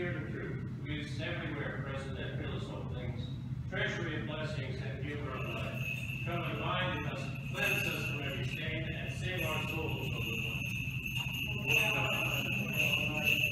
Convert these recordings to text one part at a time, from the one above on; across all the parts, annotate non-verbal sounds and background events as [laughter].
fear the truth everywhere present that fills all things, treasury of blessings and humor of life. Come and bind us, cleanse us from every stain, and save our souls from the light.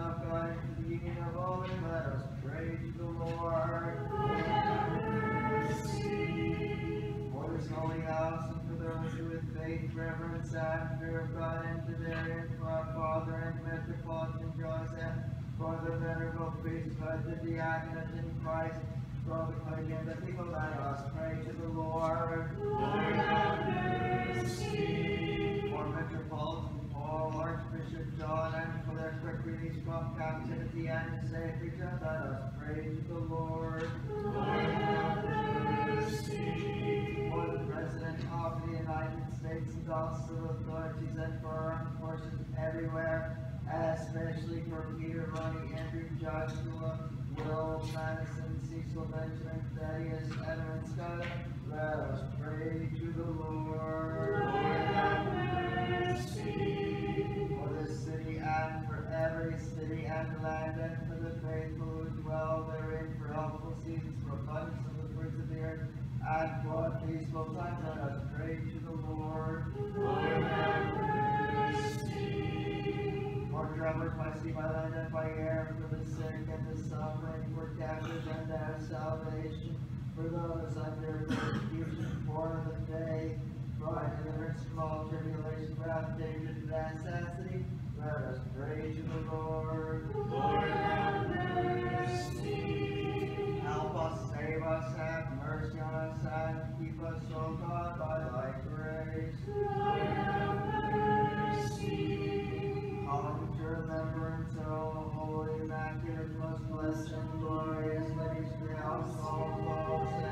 Of God, for the union of all, and let us pray to the Lord. For this holy house and for those who with faith, reverence, and fear of God enter therein, for our Father and Metropolitan Joseph, for the venerable priesthood, the diaconate in Christ, for the clergy and the people, let us pray to the Lord. For John, and for their quick release from captivity and safe return, let us pray to the Lord. For the President of the United States and also authorities and for armed forces everywhere, especially for Peter, Ronnie, Andrew, Joshua, Will, Madison, Cecil, Benjamin, Thaddeus, Edwin, Scott, let us pray to the Lord. For and land and for the faithful who dwell therein for helpful seasons, for abundance of the fruits of the earth, and for peaceful time, let us pray to the Lord. For travelers by sea, by land, and by air, for the sick and the suffering, for captives and their salvation, for those under persecution, for the faith, for deliverance from all tribulation, wrath, danger, and necessity, let us pray to the Lord. Lord, have mercy. Help us, save us, have mercy on us, and keep us, O God, by thy grace. Calling to remembrance, O holy, immaculate, most blessed, and glorious Lady Spring, all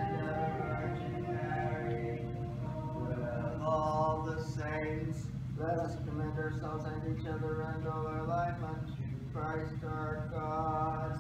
let us commend ourselves and each other and all our life unto Christ our God.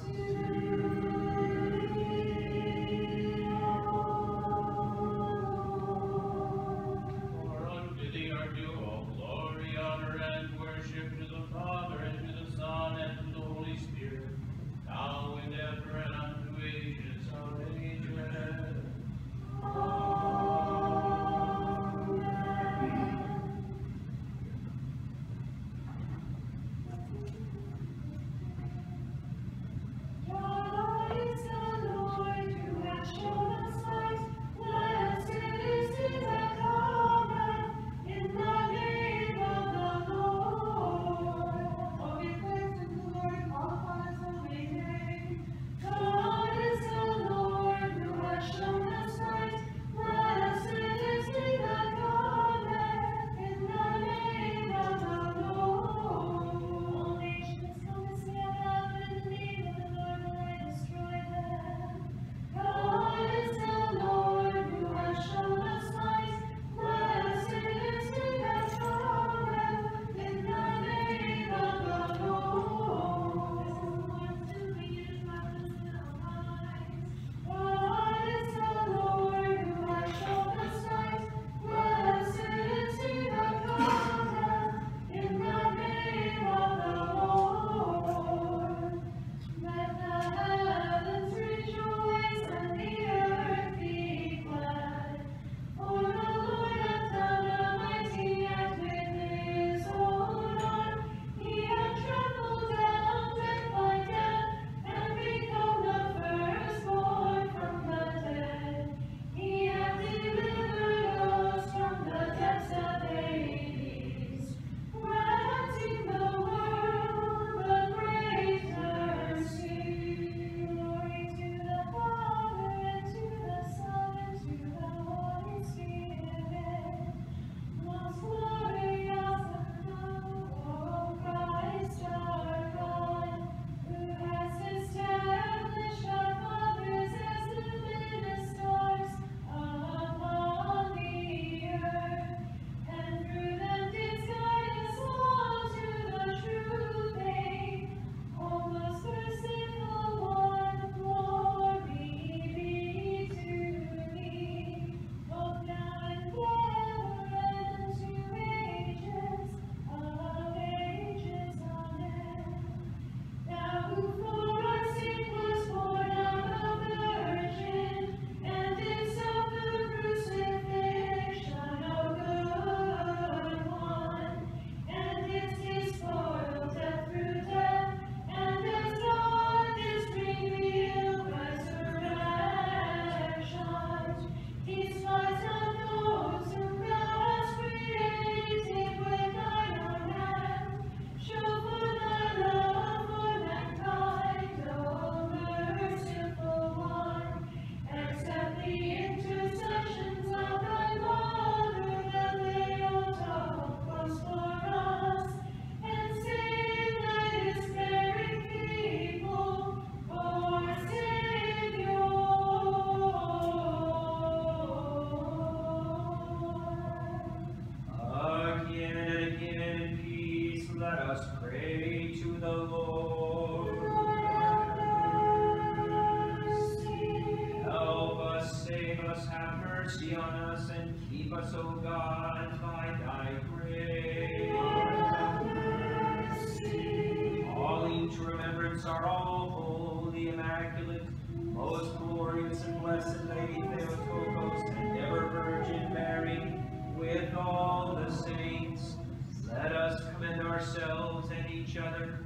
Father,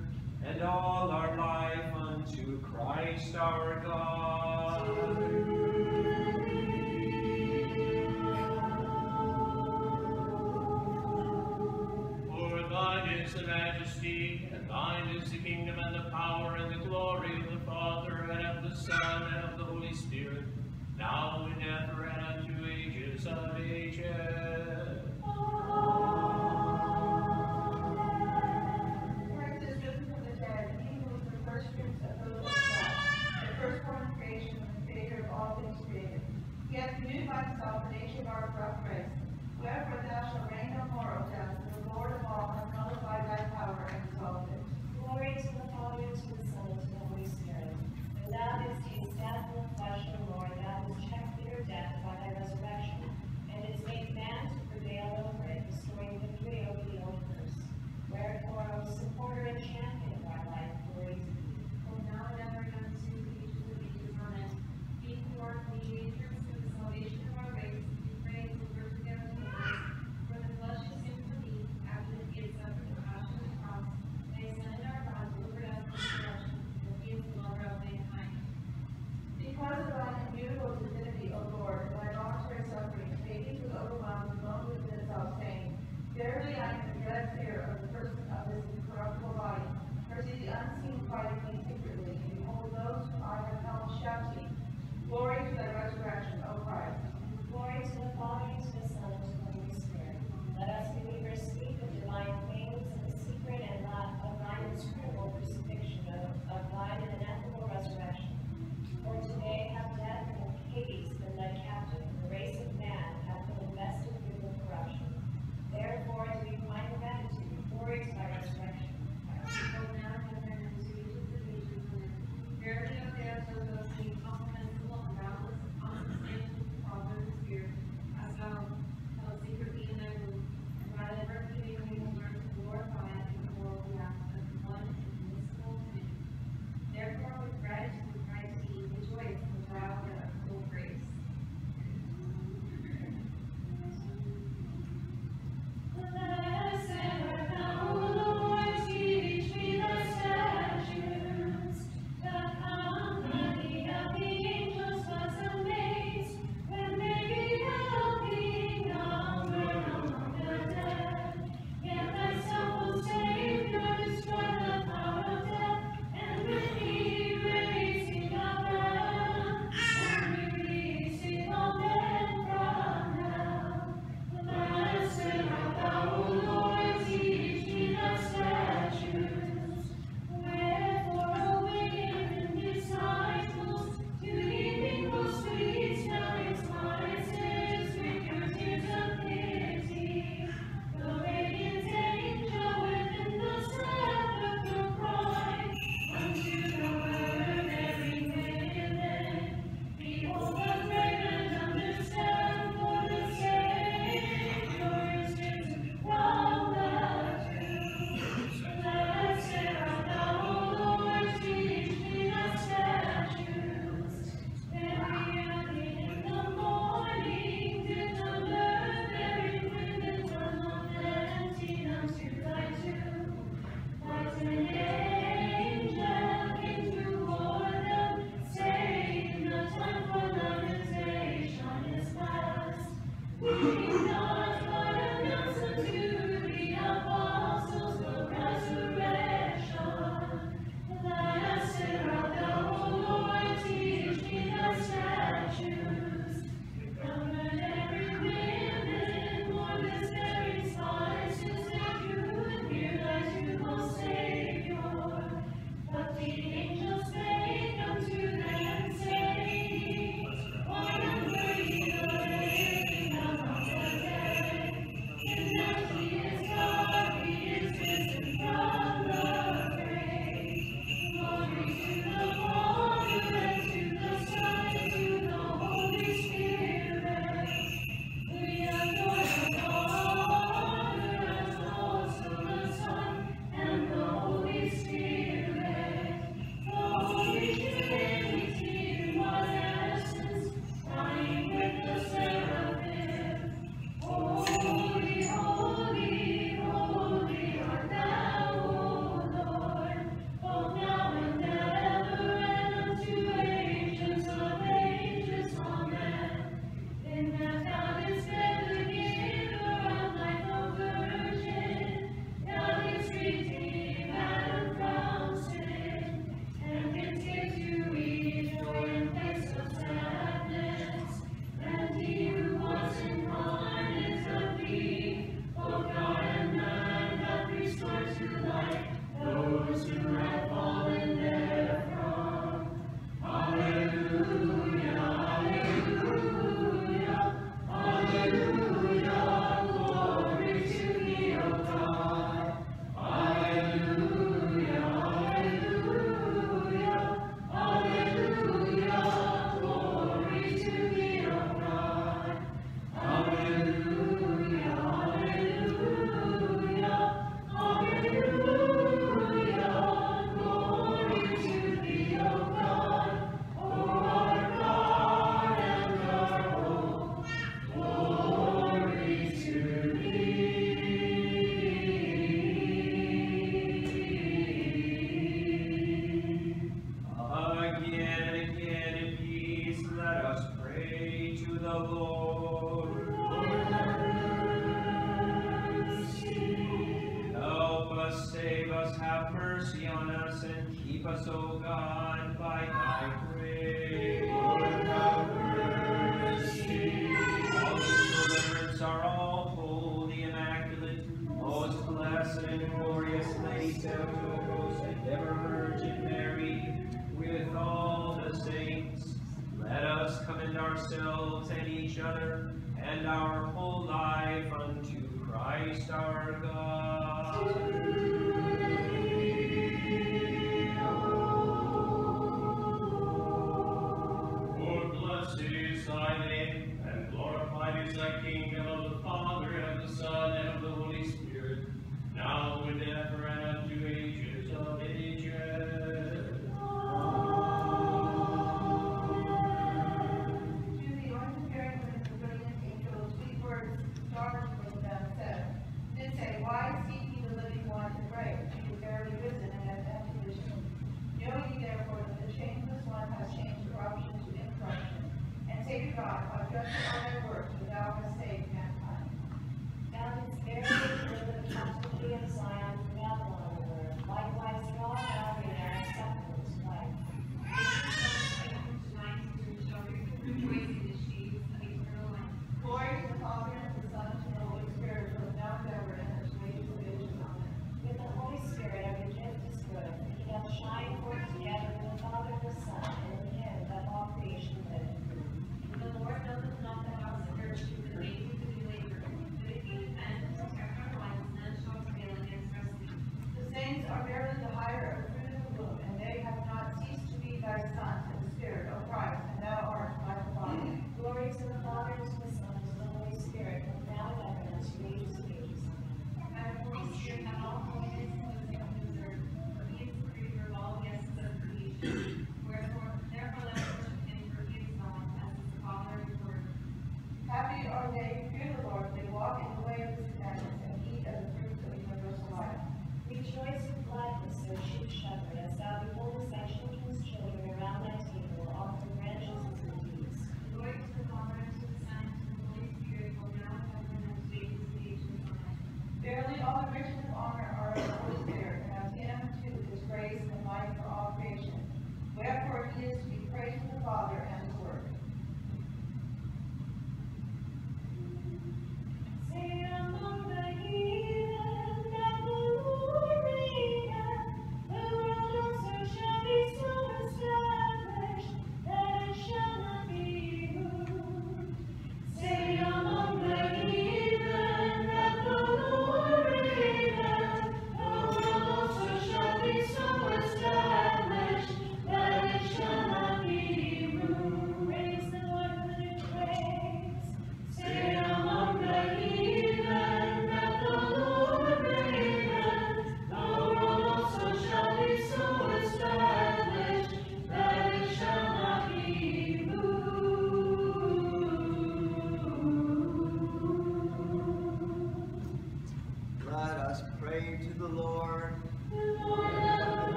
and all our life unto Christ our God. For thine is the majesty, and thine is the kingdom, and the power, and the glory of the Father, and of the Son, and of the Holy Spirit, now and ever, and unto ages of ages.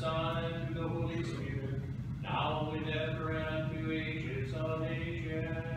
Son, and to the Holy Spirit, now and ever, and unto ages of ages.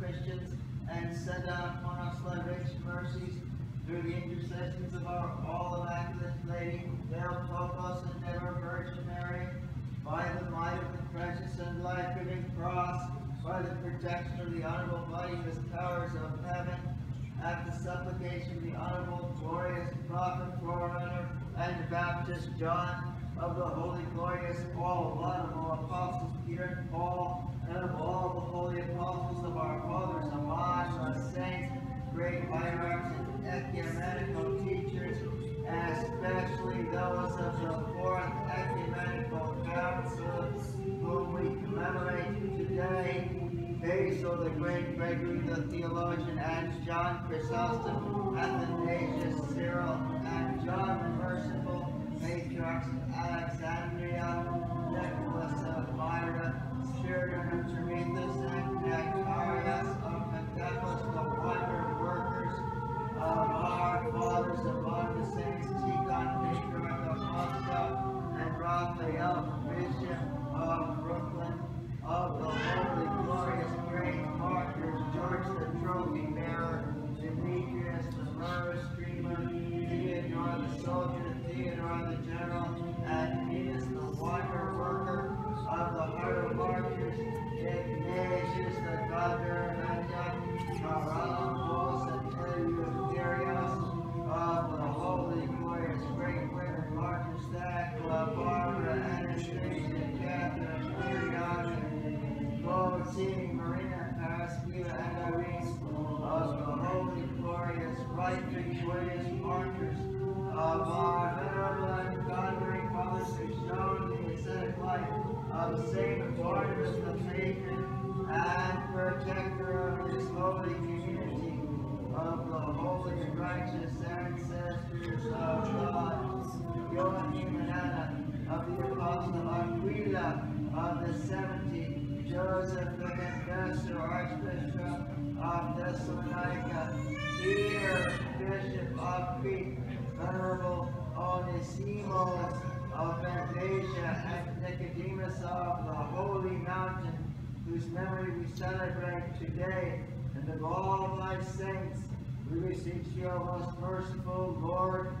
Christians and send down upon us thy rich mercies through the intercessions of our all immaculate Lady, Theotokos and ever Virgin Mary, by the might of the precious and life-giving cross, by the protection of the honorable body of his powers of heaven, at the supplication of the honorable, glorious prophet, forerunner, and Baptist John, of the holy, glorious Paul, of all apostles, Peter and Paul, and of all the holy apostles of our fathers, among the saints, great hierarchs and ecumenical teachers, and especially those of the fourth ecumenical council, whom we commemorate today, Basil, the great Gregory the theologian, and John Chrysostom, Athanasius, Cyril, and John Merciful, patriarchs of Alexandria, Nicholas of Myra, Spiridon of Tremithus, and Nectarius of Pentapolis, the wonder workers of our fathers among the saints, Tikhon, patriarch of Moscow, and Raphael, bishop of Brooklyn, of the holy, glorious, great martyrs, George the trophy bearer, Demetrius the myrrh streamer, Theodore the soldier, general, and Menas the wonder worker of the heart of martyrs, Ignatius the god-bearer of Saint Barnabas the patron and protector of this holy community, of the holy and righteous ancestors of God, Joachim and of the apostle Aquila, of the seventy, Joseph the confessor, archbishop of Thessalonica, Peter, bishop of Crete, venerable Onesimus of Magnesia, and Nicodemus of the holy mountain, whose memory we celebrate today, and of all thy saints, we beseech you, O most merciful Lord,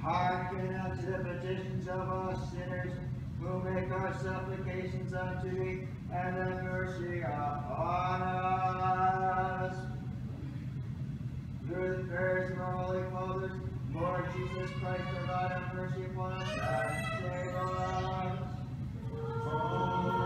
hearken unto the petitions of us sinners, who make our supplications unto thee, and have mercy upon us. Through the prayers of our holy fathers, Lord Jesus Christ, our God, have mercy upon us and save us. Teach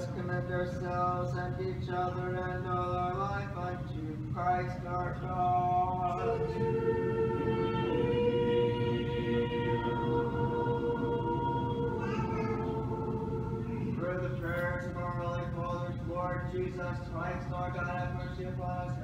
us commit ourselves and each other and all our life unto Christ our God. Through the prayers of our Holy Father, Lord Jesus Christ, our God, have mercy upon us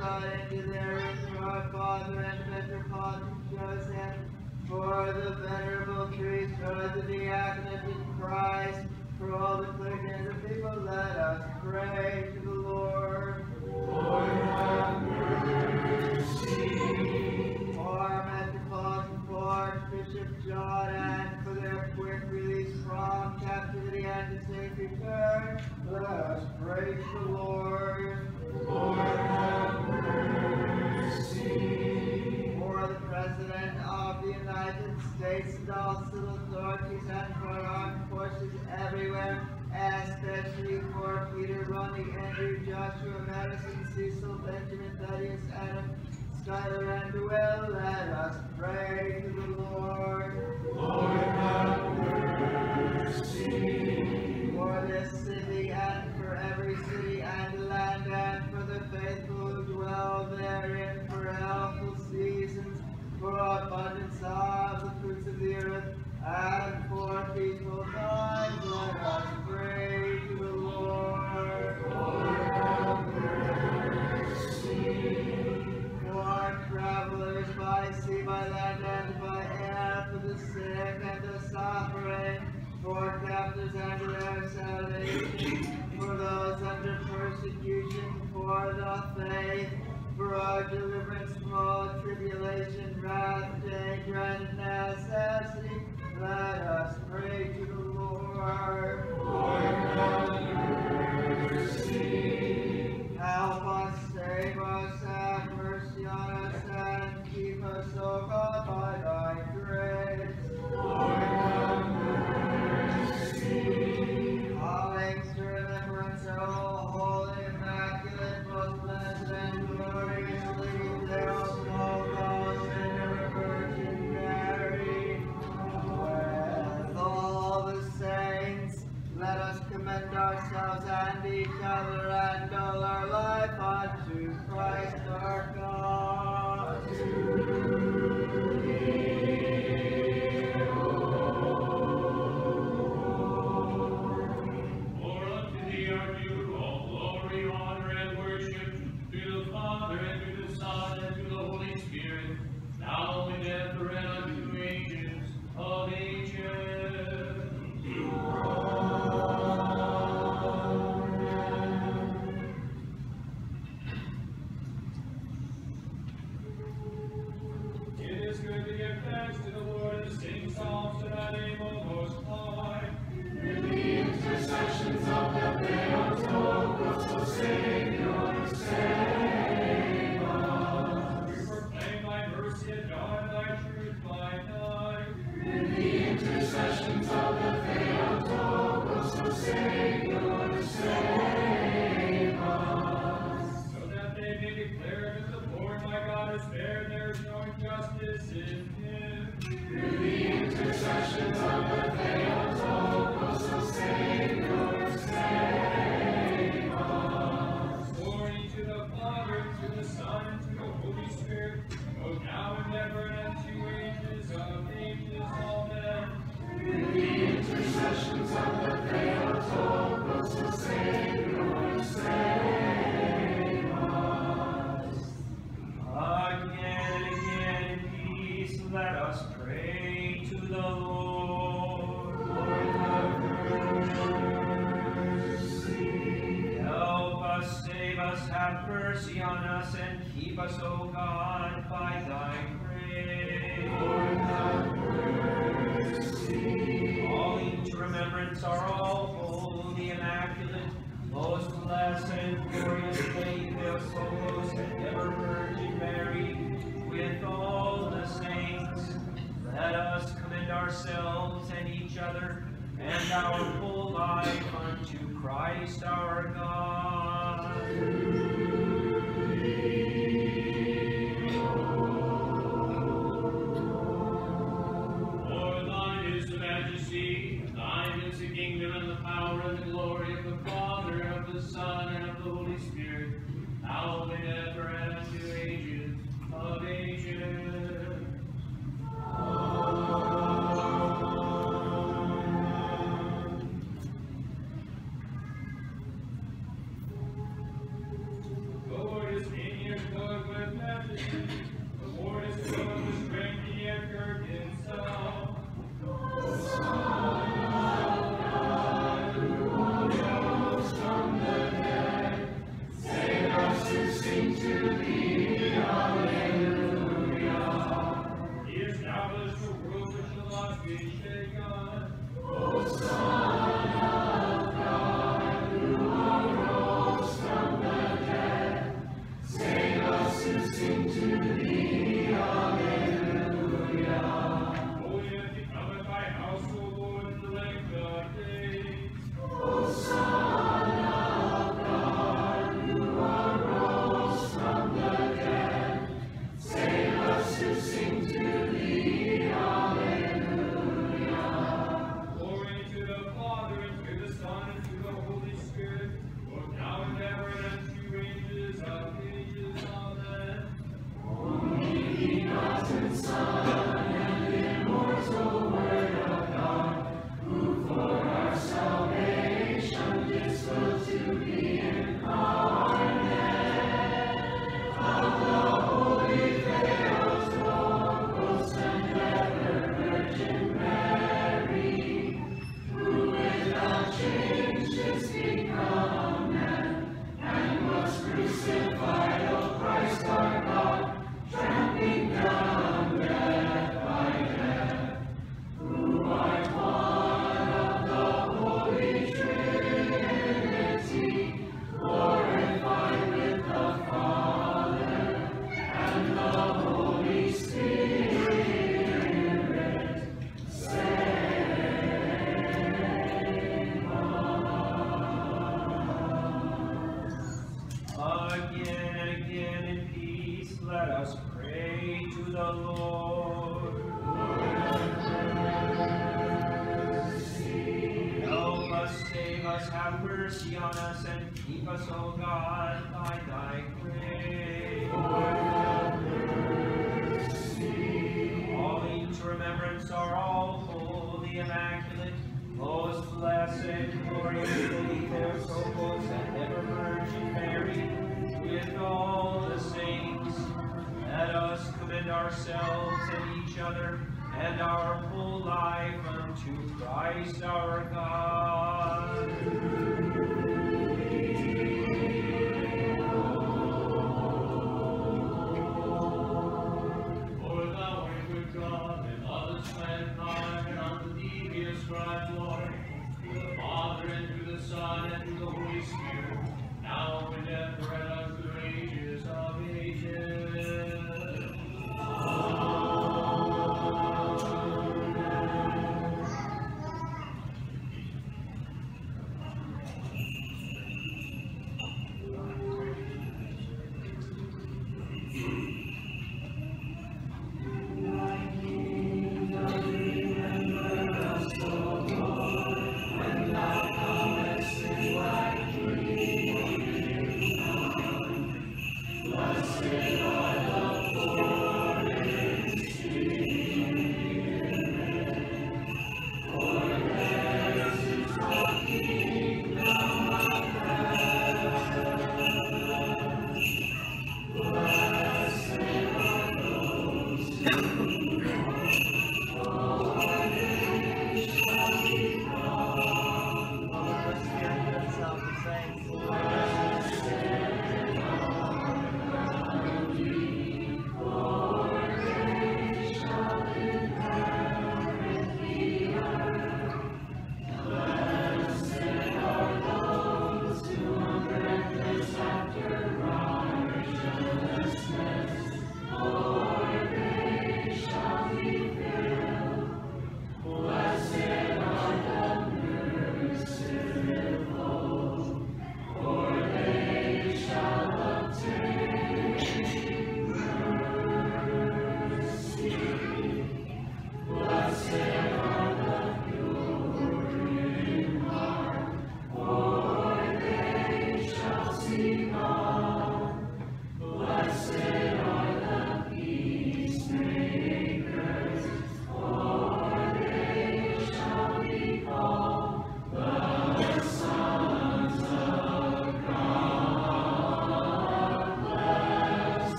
God therein, for our Father and Metropolitan Joseph, for the venerable priesthood of the diaconate in Christ, for all the clergy and the people, let us pray to the Lord. Lord have mercy. For our Metropolitan Bishop John, and for their quick release from captivity and a safe return, let us pray to the Lord. Lord And all civil authorities and for armed forces everywhere, especially for Peter, Ronnie, Andrew, Joshua, Madison, Cecil, Benjamin, Thaddeus, Adam, Skylar, and Will, let us pray to the Lord. Lord have mercy. For this city and for every city and land and for the faithful who dwell therein for abundance of the fruits of the earth, and for peaceful times, let us pray to the Lord. For travelers by sea, by land, and by air, for the sick and the suffering, for captives and their salvation, for those under persecution, for the faith, for our deliverance from all tribulation, wrath, danger, and necessity. Let us pray to the Lord. Lord, mercy. Help us, save us, have mercy on us, and keep us, O God, by thy grace. Lord, each other and our whole life unto Christ our God. For thine is the majesty, thine is the kingdom, and the power, and the glory of the Father, of the Son, and of the Holy Spirit, now and ever, and unto ages of ages. Amen. Keep us, O God, by thy grace. Calling to remembrance are all holy, immaculate, most blessed, glorious Lady Theotokos, and ever Virgin Mary, with all the saints. Let us commend ourselves and each other and our whole life unto Christ our God. Glory, to the Father, and to the Son, and to the Holy Spirit, now and ever, and unto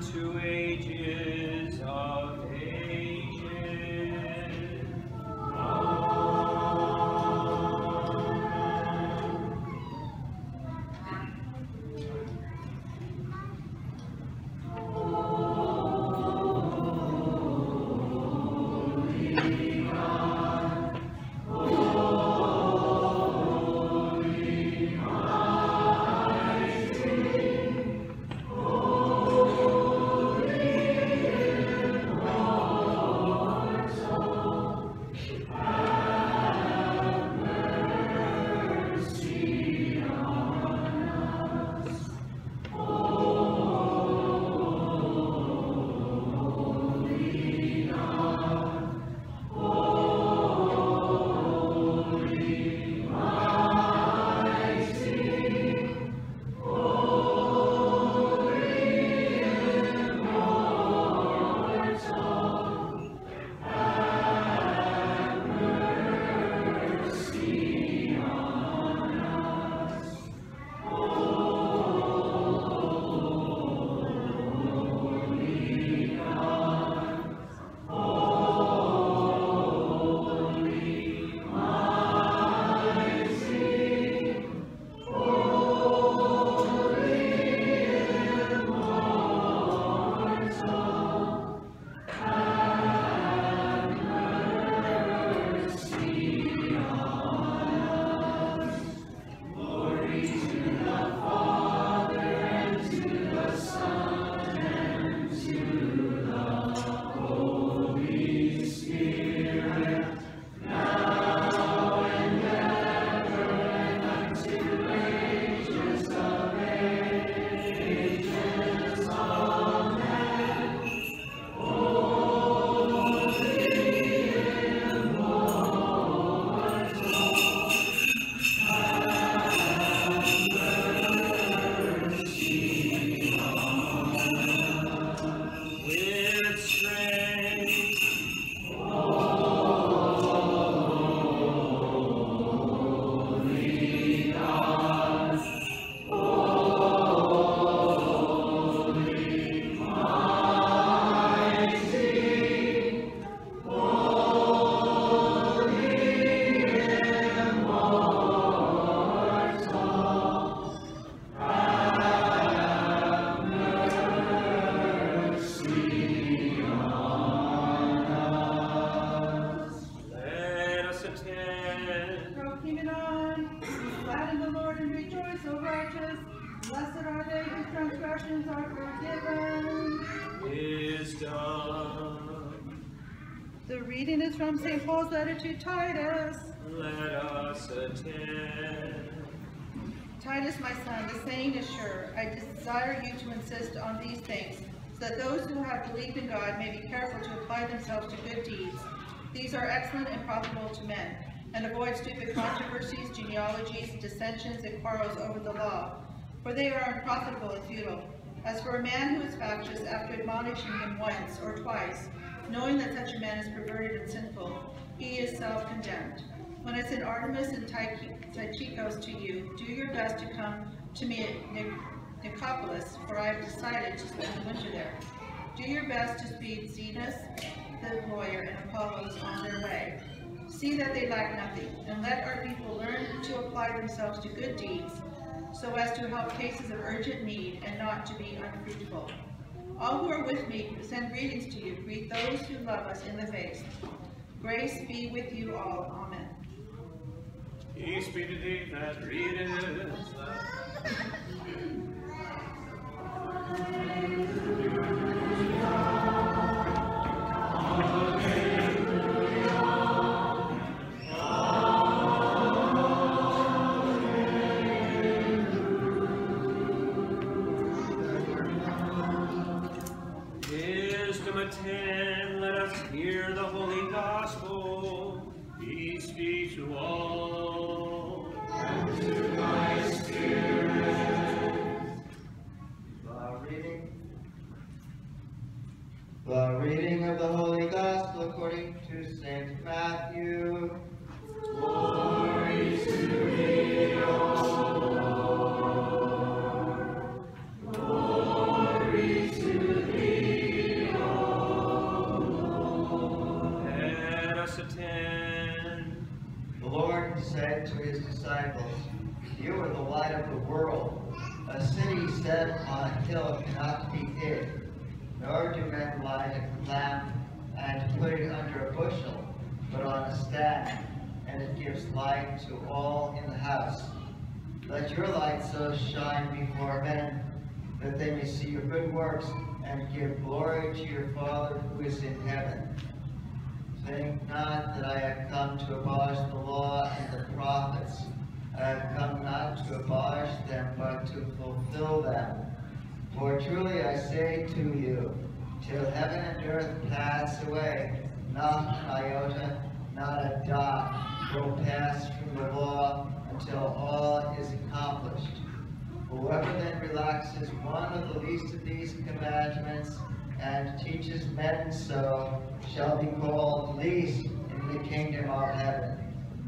unto have believed in God may be careful to apply themselves to good deeds. These are excellent and profitable to men, and avoid stupid controversies, genealogies, dissensions, and quarrels over the law, for they are unprofitable and futile. As for a man who is factious after admonishing him once or twice, knowing that such a man is perverted and sinful, he is self-condemned. When I send Artemas and Tychi- Tychicus to you, do your best to come to me at Nic- Nicopolis, for I have decided to spend the winter there. Do your best to speed Zenas, the lawyer, and Apollos on their way. See that they lack nothing, and let our people learn to apply themselves to good deeds, so as to help cases of urgent need and not to be unfruitful. All who are with me send greetings to you. Greet those who love us in the faith. Grace be with you all. Amen. Peace be to thee that readeth. Wisdom The reading of the Holy Gospel according to St. Matthew. Glory to thee, O Lord. Glory to thee, O Lord. Let us attend. The Lord said to his disciples, You are the light of the world. A city set on a hill cannot be hid nor do men light a lamp and put it under a bushel, but on a stand, and it gives light to all in the house. Let your light so shine before men that they may see your good works and give glory to your Father who is in heaven. Think not that I have come to abolish the law and the prophets. I have come not to abolish them, but to fulfill them. For truly I say to you, till heaven and earth pass away, not an iota, not a dot will pass from the law until all is accomplished. Whoever then relaxes one of the least of these commandments and teaches men so shall be called least in the kingdom of heaven.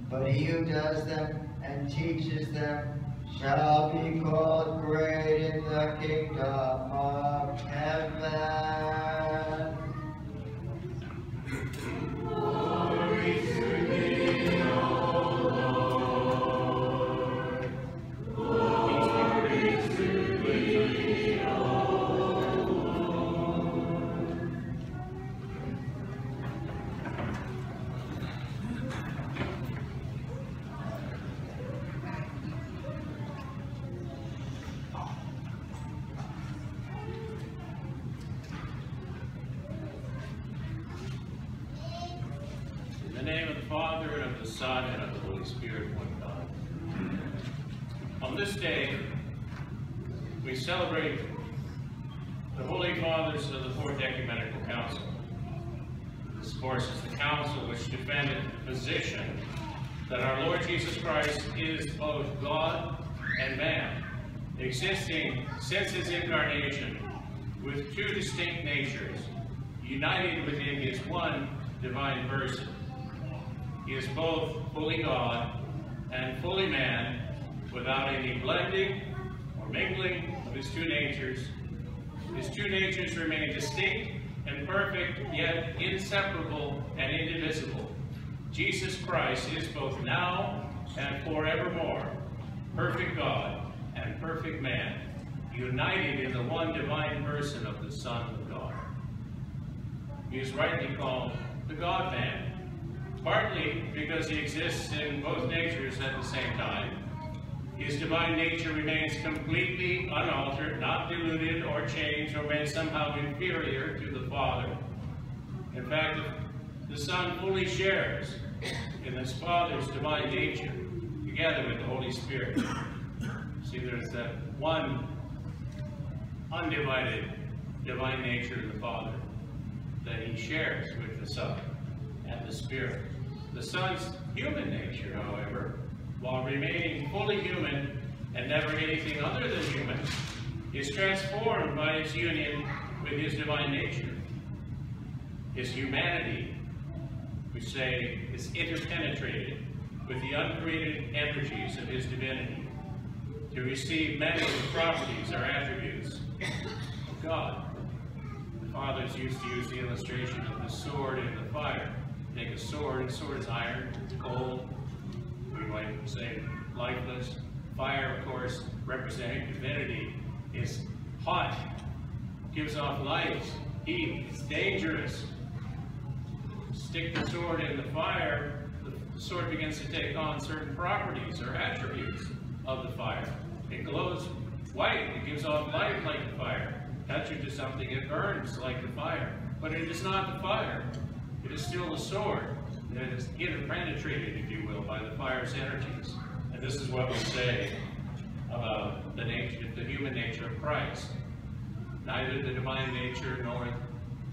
But he who does them and teaches them shall be called great in the kingdom of heaven. In both God and man, existing since his incarnation with two distinct natures, united within his one divine person. He is both fully God and fully man without any blending or mingling of his two natures. His two natures remain distinct and perfect, yet inseparable and indivisible. Jesus Christ is both now and forevermore perfect God and perfect man, united in the one divine person of the Son of God. He is rightly called the God-man, partly because he exists in both natures at the same time. His divine nature remains completely unaltered, not diluted or changed or made somehow inferior to the Father. In fact, the Son fully shares in his Father's divine nature, together with the Holy Spirit. See, there's that one undivided divine nature of the Father that he shares with the Son and the Spirit. The Son's human nature, however, while remaining fully human and never anything other than human, is transformed by his union with his divine nature. His humanity, we say, is interpenetrated with the uncreated energies of his divinity to receive many of the properties or attributes of God. The fathers used to use the illustration of the sword and the fire. Take a sword, a sword is iron, cold, we might say lifeless. Fire, of course, representing divinity, is hot, gives off light, heat, it's dangerous. Stick the sword in the fire, the sword begins to take on certain properties or attributes of the fire. It glows white, it gives off light like the fire. Touch it to something, it burns like the fire. But it is not the fire, it is still the sword that is interpenetrated, if you will, by the fire's energies. And this is what we say about the nature, the human nature of Christ. Neither the divine nature nor,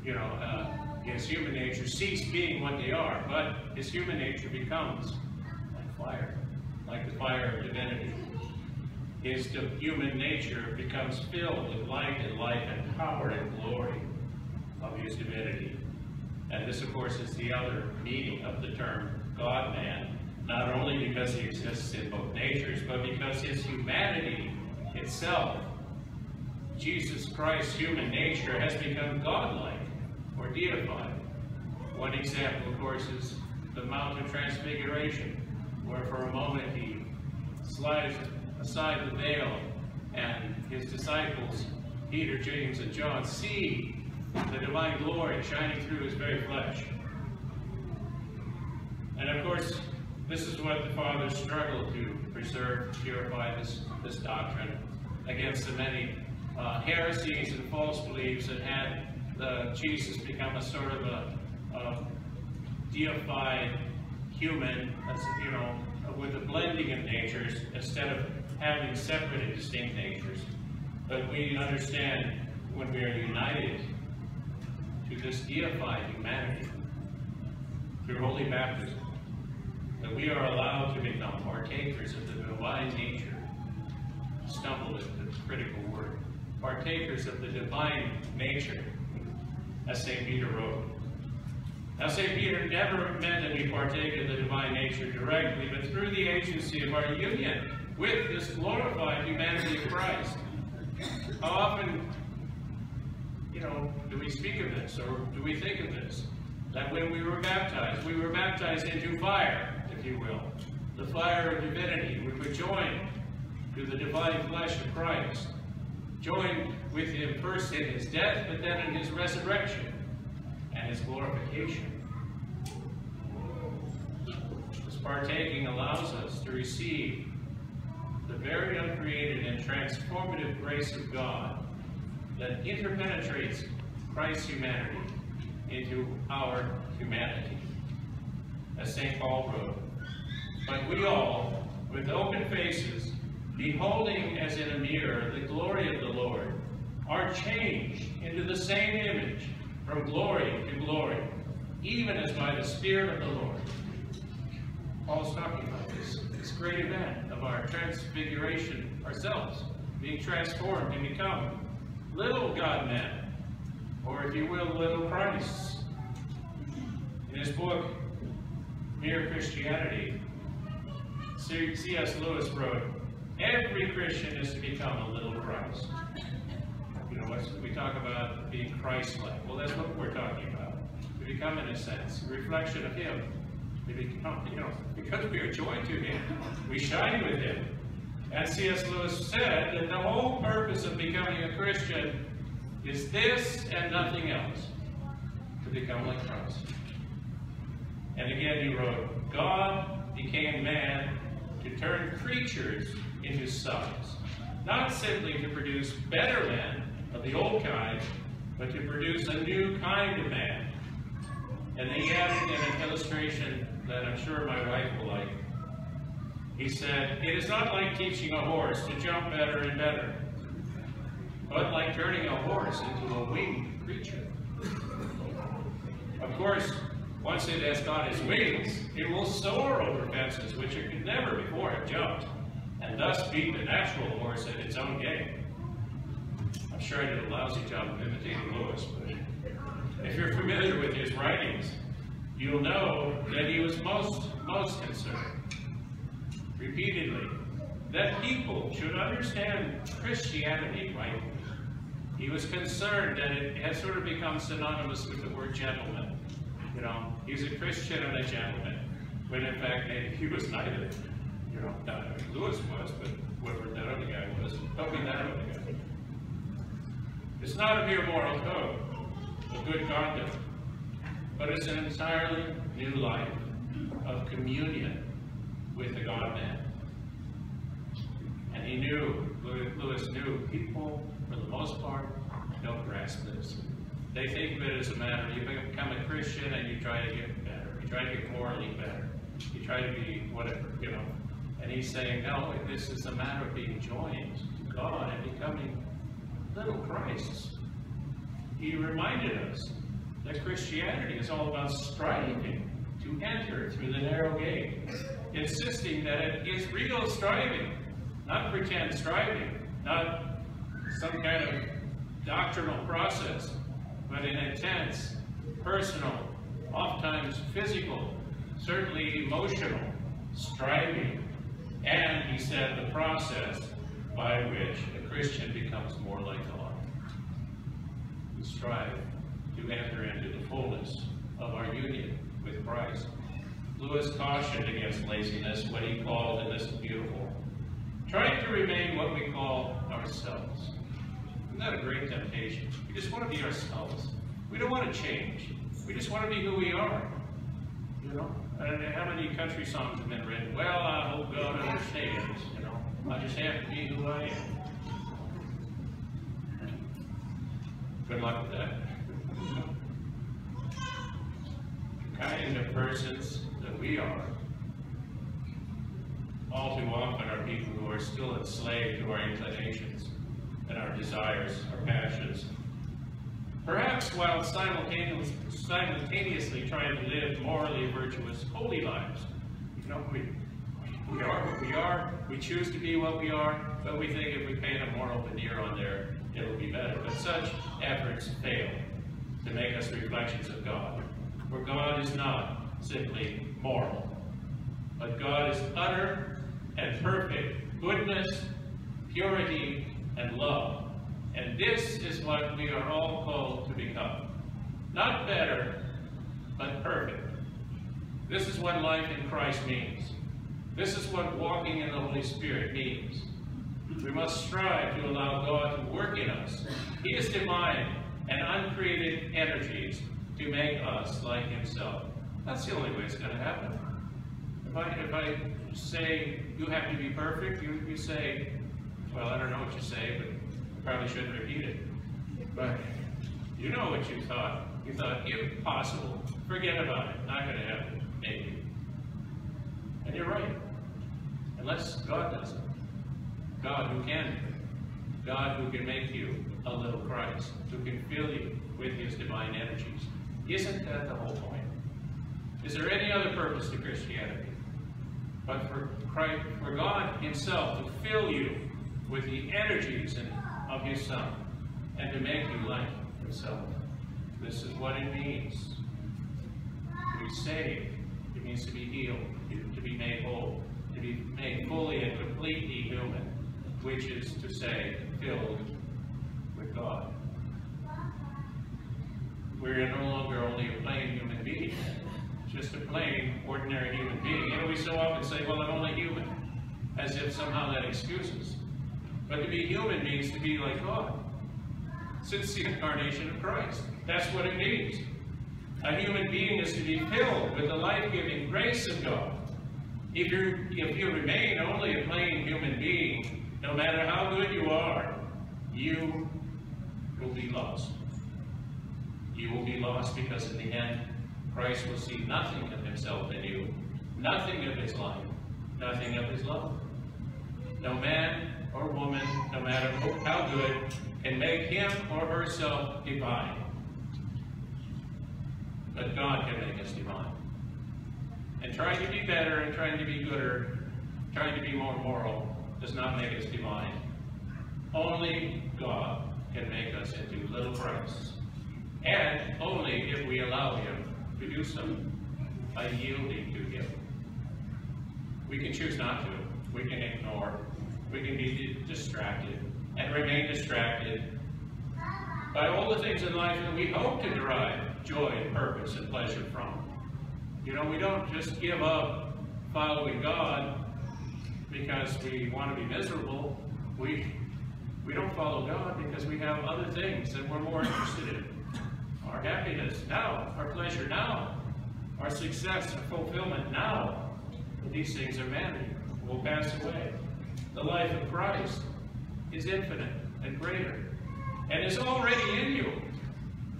you know, uh, his human nature cease being what they are, but his human nature becomes like fire, like the fire of divinity. His human nature becomes filled with light and life and power and glory of his divinity. And this, of course, is the other meaning of the term God-man, not only because he exists in both natures, but because his humanity itself, Jesus Christ's human nature, has become godlike or deified. One example, of course, is the Mount of Transfiguration, where for a moment he slides aside the veil and his disciples, Peter, James, and John, see the divine glory shining through his very flesh. And of course, this is what the fathers struggled to preserve, purify this, this doctrine against the many uh, heresies and false beliefs that had the Jesus become a sort of a, a deified human, as, you know, with a blending of natures instead of having separate and distinct natures. But we understand when we are united to this deified humanity through holy baptism, that we are allowed to become partakers of the divine nature. Stumble at the critical word. Partakers of the divine nature, as St. Peter wrote. Now, St. Peter never meant that we partake of the divine nature directly, but through the agency of our union with this glorified humanity of Christ. How often, you know, do we speak of this, or do we think of this? That when we were baptized, we were baptized into fire, if you will. The fire of divinity. We were joined to the divine flesh of Christ. Joined with him first in his death, but then in his resurrection and his glorification. This partaking allows us to receive the very uncreated and transformative grace of God that interpenetrates Christ's humanity into our humanity. As St. Paul wrote, But we all, with open faces, beholding as in a mirror the glory of the Lord, are changed into the same image from glory to glory, even as by the Spirit of the Lord. Paul's talking about this, this great event of our transfiguration ourselves, being transformed and become little God-men, or if you will, little Christs. In his book, Mere Christianity, C.S. Lewis wrote, every Christian is to become a little Christ. You know, we talk about being Christ-like. Well, that's what we're talking about. We become, in a sense, a reflection of Him. We become, [laughs] you know, because we are joined to Him, we shine with Him. And C.S. Lewis said that the whole purpose of becoming a Christian is this and nothing else, to become like Christ. And again he wrote, God became man to turn creatures into sons, not simply to produce better men of the old kind, but to produce a new kind of man. And then he added in an illustration that I'm sure my wife will like. He said, It is not like teaching a horse to jump better and better, but like turning a horse into a winged creature. Of course, once it has got its wings, it will soar over fences which it could never before have jumped, and thus beat the natural horse at its own game. I'm sure I did a lousy job of imitating Lewis, but if you're familiar with his writings, you'll know that he was most, most concerned, repeatedly, that people should understand Christianity rightly. He was concerned that it had sort of become synonymous with the word gentleman. You know, he's a Christian and a gentleman, when in fact he was neither. Not, Lewis was, but whoever that other guy was, probably that other guy. It's not a mere moral code of good conduct, but it's an entirely new life of communion with the God-man. And he knew, Lewis knew, people, for the most part, don't grasp this. They think of it as a matter, you become a Christian and you try to get better. You try to get morally better. You try to be whatever, you know. And he's saying, no, this is a matter of being joined to God and becoming little Christs. He reminded us that Christianity is all about striving to enter through the narrow gate, insisting that it is real striving, not pretend striving, not some kind of doctrinal process, but an intense, personal, oftentimes physical, certainly emotional striving. And he said the process by which a Christian becomes more like God. We strive to enter into the fullness of our union with Christ. Lewis cautioned against laziness, what he called, and this is beautiful, trying to remain what we call ourselves. Isn't that a great temptation? We just want to be ourselves. We don't want to change. We just want to be who we are. You know? And how many country songs have been written? Well, I hope God understands, you know. I just have to be who I am. Good luck with that. the kind of persons that we are, all too often are people who are still enslaved to our inclinations and our desires, our passions. Perhaps while simultaneously, simultaneously trying to live morally virtuous, holy lives. You know, we, we are what we are, we choose to be what we are, but we think if we paint a moral veneer on there, it'll be better. But such efforts fail to make us reflections of God. For God is not simply moral, but God is utter and perfect goodness, purity, and love. And this is what we are all called to become. Not better, but perfect. This is what life in Christ means. This is what walking in the Holy Spirit means. We must strive to allow God to work in us. He is divine and uncreated energies to make us like himself. That's the only way it's going to happen. If I, if I say you have to be perfect, you, you say, well, I don't know what you say, but probably shouldn't repeat it. But you know what you thought. You thought, impossible. Forget about it. Not going to happen. Maybe. And you're right. Unless God does it. God who can God who can make you a little Christ, who can fill you with his divine energies. Isn't that the whole point? Is there any other purpose to Christianity? But for Christ, for God himself to fill you with the energies of his Son and to make you like himself. This is what it means. To be saved, it means to be healed, to be made whole, to be made fully and completely human which is to say, filled with God. We're no longer only a plain human being, just a plain, ordinary human being. You know, we so often say, well, I'm only human, as if somehow that excuses. But to be human means to be like God. Since the incarnation of Christ. That's what it means. A human being is to be filled with the life-giving grace of God. If, you if you remain only a plain human being, no matter how good you are, you will be lost. You will be lost because in the end, Christ will see nothing of himself in you, nothing of his life, nothing of his love. No man or woman, no matter how good, can make him or herself divine. But God can make us divine. And trying to be better and trying to be gooder, trying to be more moral, does not make us divine. Only God can make us into little Christs. And only if we allow him to do so by yielding to him. We can choose not to. We can ignore. We can be distracted and remain distracted by all the things in life that we hope to derive joy and purpose and pleasure from. You know, we don't just give up following God because we want to be miserable. We, we don't follow God because we have other things that we're more interested in. Our happiness now, our pleasure now, our success, our fulfillment now. These things are vanity, will pass away. The life of Christ is infinite and greater and is already in you.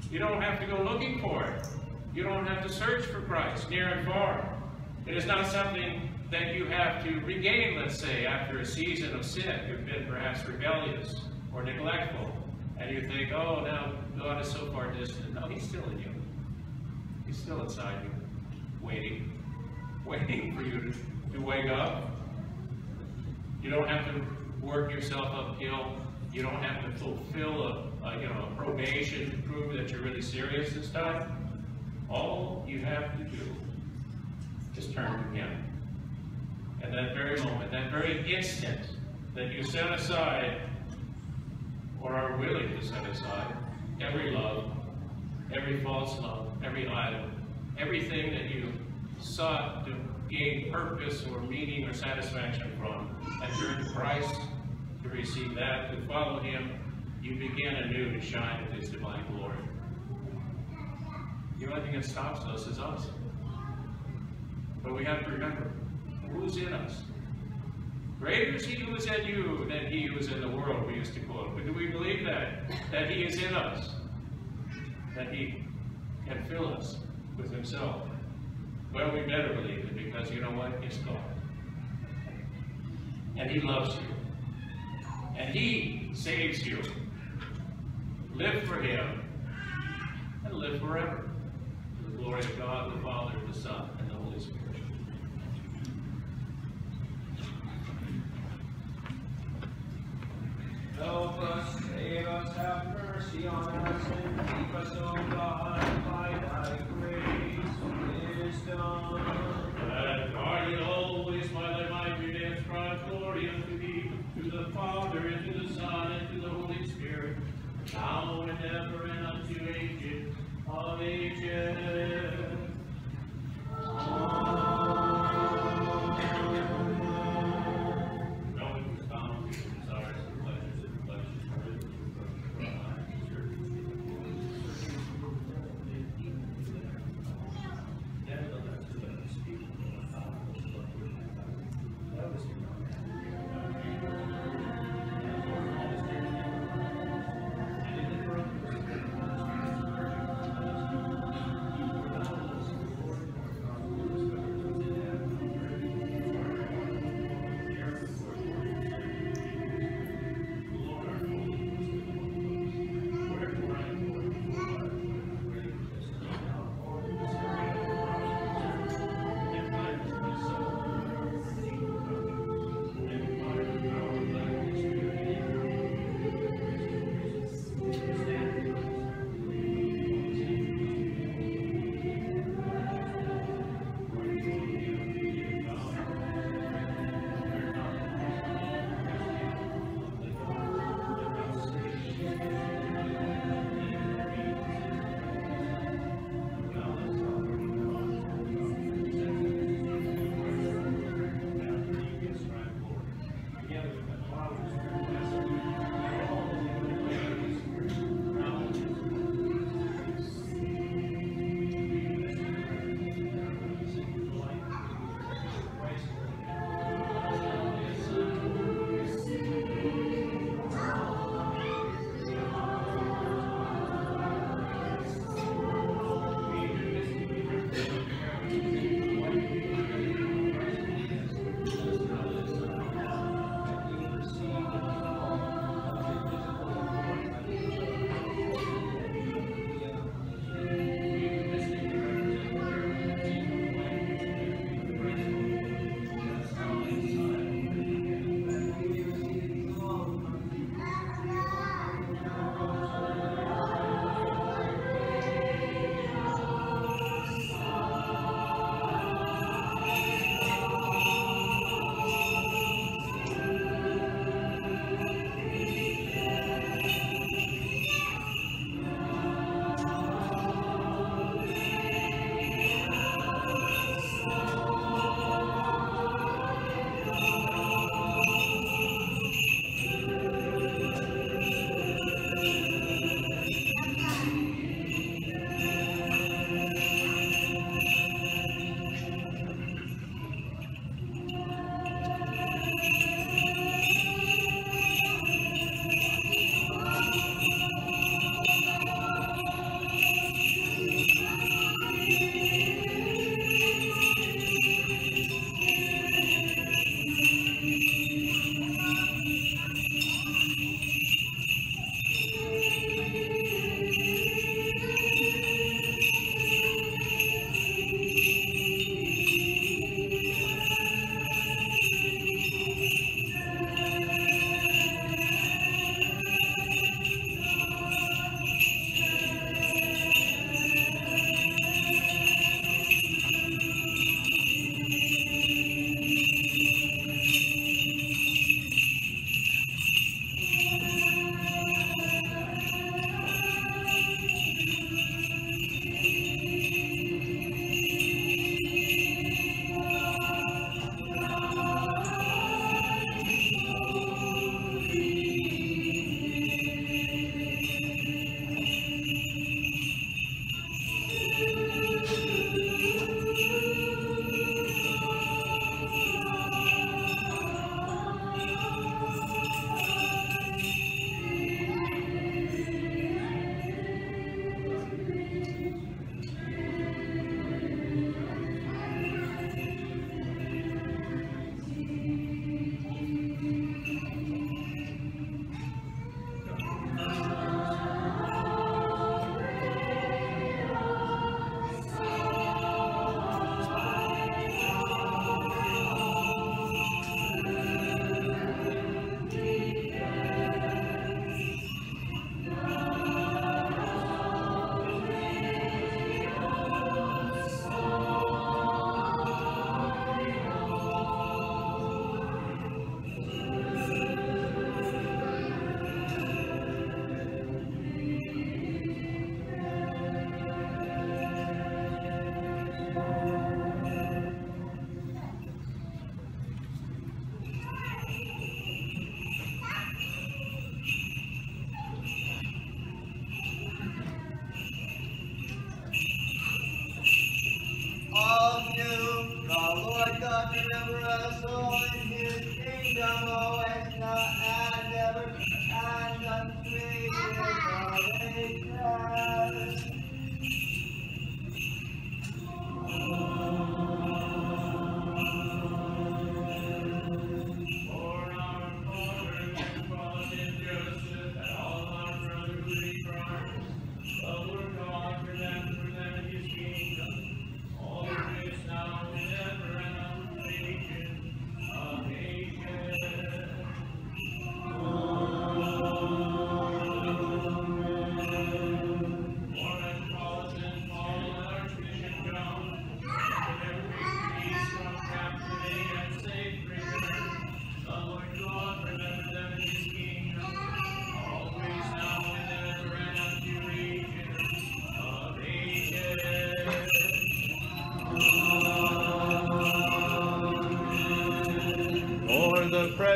You don't have to go looking for it. You don't have to search for Christ near and far. It is not something that you have to regain, let's say, after a season of sin. You've been perhaps rebellious or neglectful. And you think, oh, now God is so far distant. No, He's still in you. He's still inside you, waiting, [laughs] waiting for you to, to wake up. You don't have to work yourself uphill. You don't have to fulfill a, a, you know, a probation to prove that you're really serious this time. All you have to do is turn to Him. At that very moment, that very instant that you set aside or are willing to set aside every love, every false love, every idol, everything that you sought to gain purpose or meaning or satisfaction from, and turn to Christ, to receive that, to follow him, you begin anew to shine with his divine glory. The only thing that stops us is us. But we have to remember, who's in us? Greater is he who is in you than he who is in the world, we used to quote. But do we believe that? That he is in us? That he can fill us with himself? Well, we better believe it because you know what? It's God. And he loves you. And he saves you. Live for him and live forever. To the glory of God, the Father, the Son, and the Holy Spirit. Help us, save us, have mercy on us, and keep us, O God, by the Father, and to the Son, and to the Holy Spirit, now and ever, and unto ages of ages.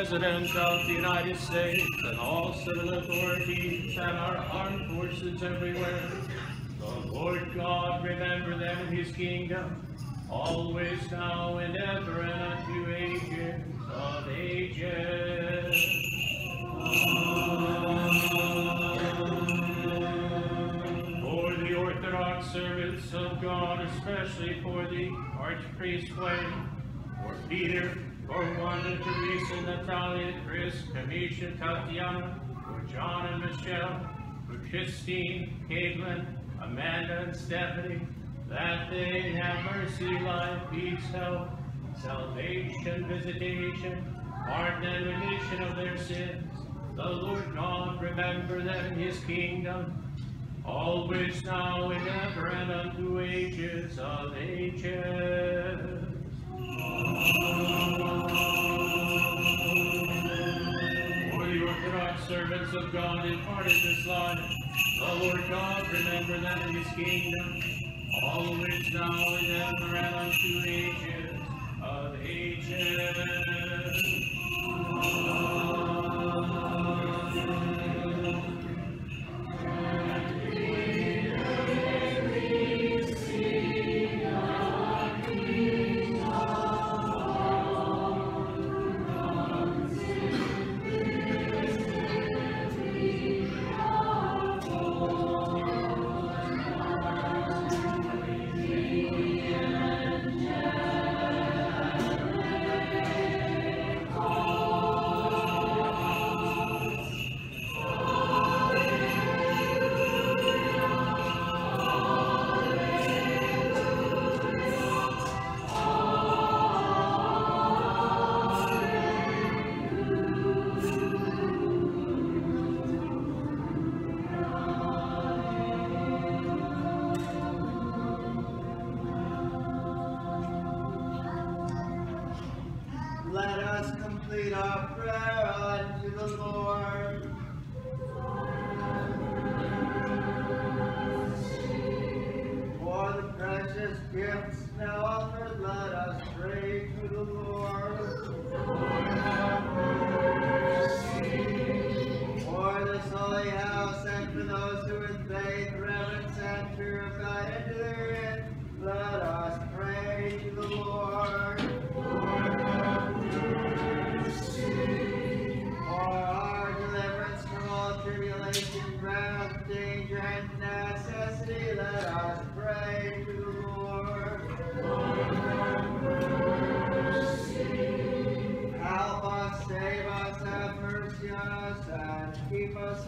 President of the United States and all civil authorities and our armed forces everywhere, the Lord God remember them in his kingdom, always now and ever and unto ages of ages. For the Orthodox servants of God, especially for the Archpriest Wayne, for Peter, for Wanda, Teresa, Natalia, Chris, Kamisha, Tatiana, for John and Michelle, for Christine, Caitlin, Amanda, and Stephanie, that they have mercy, life, peace, health, salvation, visitation, pardon and remission of their sins. The Lord God remember them in his kingdom, always now and ever and unto ages of ages. Servants of God imparted this life, the Lord God remember that in his kingdom, always now and ever and unto ages of ages. Let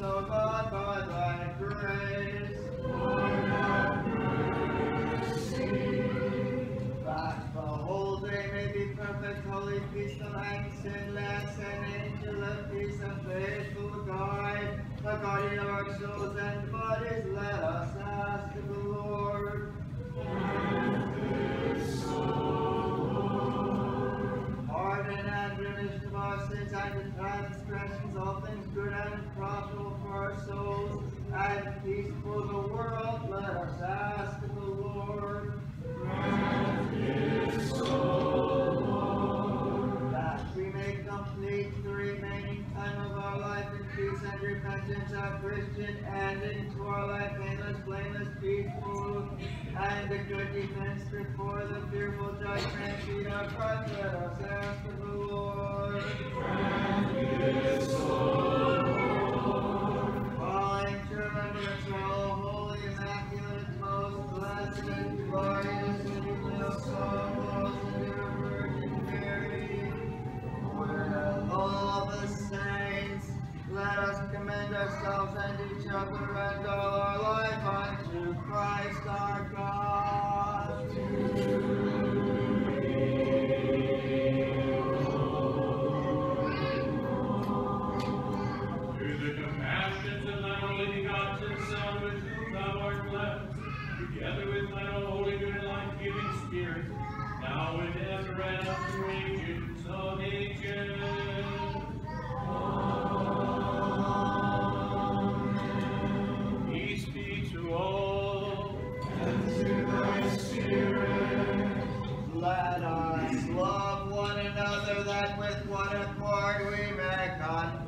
God, by grace. That the whole day may be perfect, holy, peaceful, and angel of peace and guide, the guardian of our souls and bodies, let us our all things good and profitable for our souls, and peace for the world, let us ask of the Lord. Grant His soul that we may complete the remaining time of our life in peace and repentance of Christian and into our life painless, blameless, peaceful, and a the good defense before the fearful judgment seat of Christ. Let us ask of the Lord. All most most Virgin Mary, all the saints let us commend ourselves and each other and all our life unto Christ our God. Through the compassions of thy only begotten Son, with whom thou art blessed, together with thy holy good life-giving Spirit, now and ever and unto ages of ages. Amen. what accord we may on.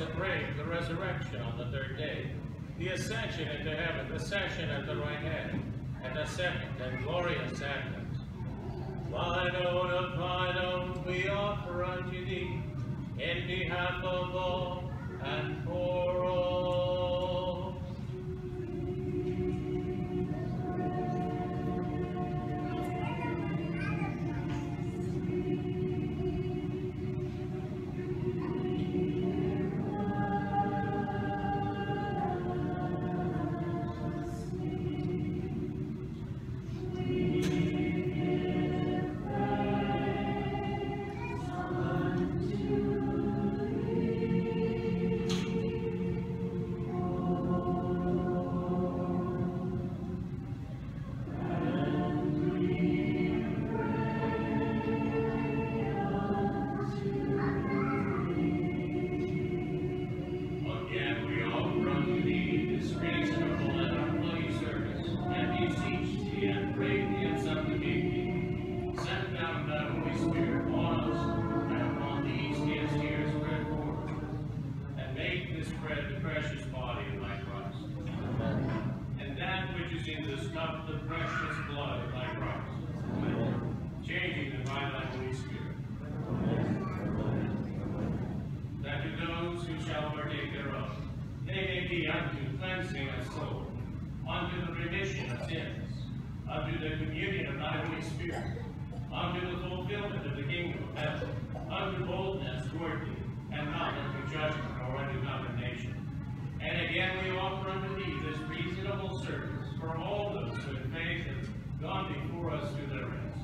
The grave, the resurrection on the third day, the ascension into heaven, the session at the right hand, and the second and glorious advent. Thine own of thine own we offer unto thee, in behalf of all and for all. May unto cleansing of soul, unto the remission of sins, unto the communion of thy Holy Spirit, unto the fulfillment of the kingdom of heaven, unto boldness toward thee, and not unto judgment or unto condemnation. And again we offer unto thee this reasonable service for all those who in faith have gone before us to their rest.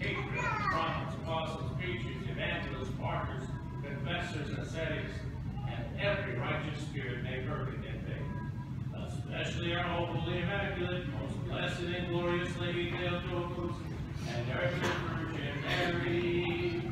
Patriarchs, prophets, apostles, preachers, evangelists, martyrs, confessors, ascetics, and every righteous spirit made perfect. Especially our holy immaculate, most blessed and glorious Lady Theotokos, and our Virgin Mary.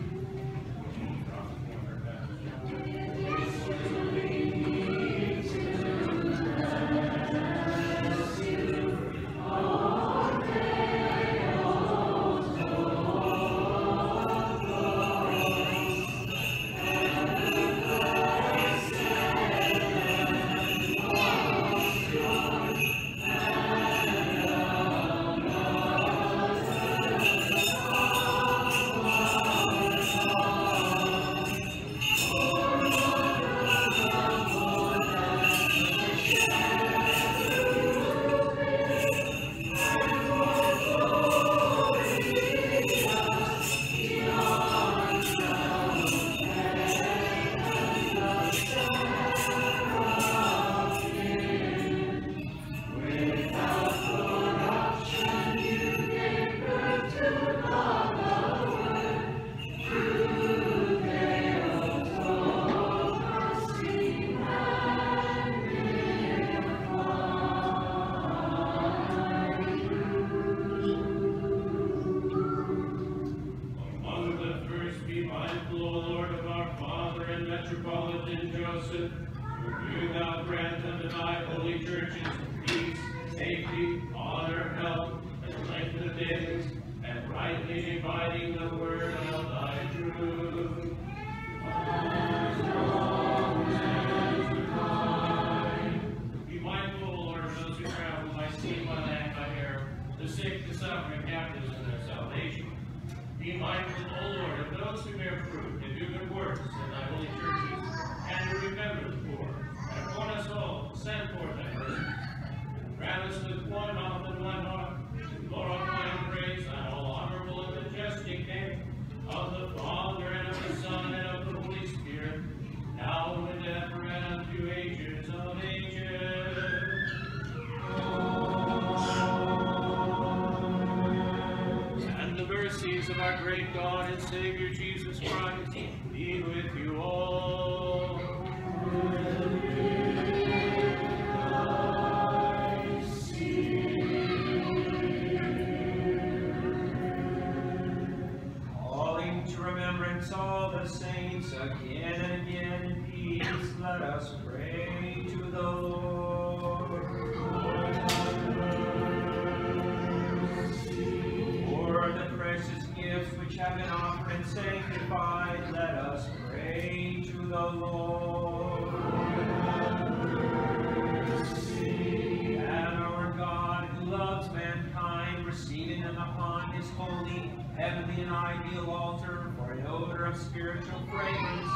his holy, heavenly, and ideal altar for an odor of spiritual fragrance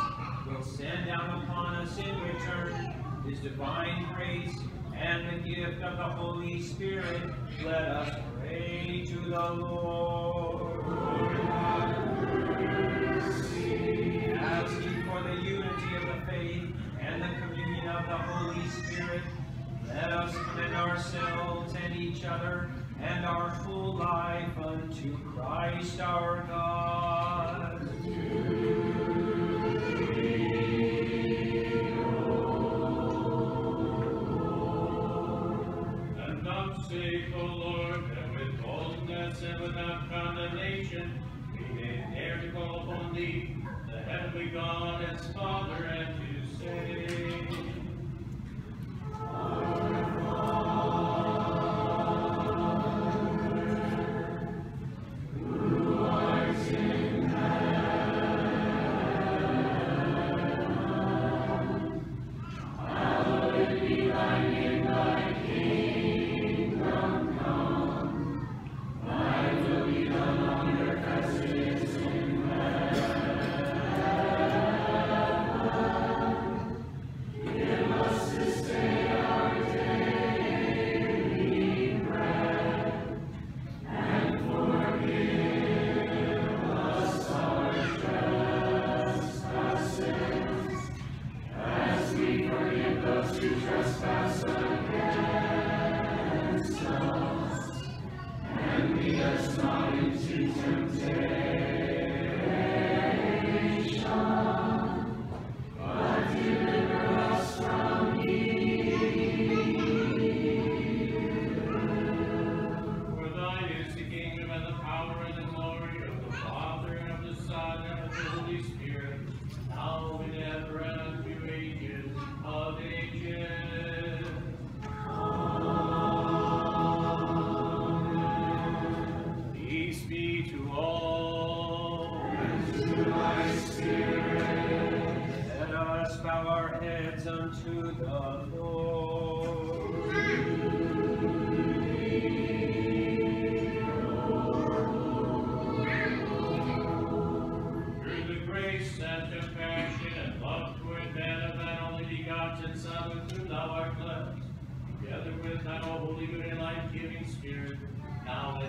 will send down upon us in return his divine grace and the gift of the Holy Spirit. Let us pray to the Lord. Lord Asking for the unity of the faith and the communion of the Holy Spirit, let us commend ourselves and each other and our full life unto Christ our God. Thee, and vouchsafe, O Lord, and with boldness and without condemnation we may dare to call upon thee, the heavenly God as Father, and to say, Our Father,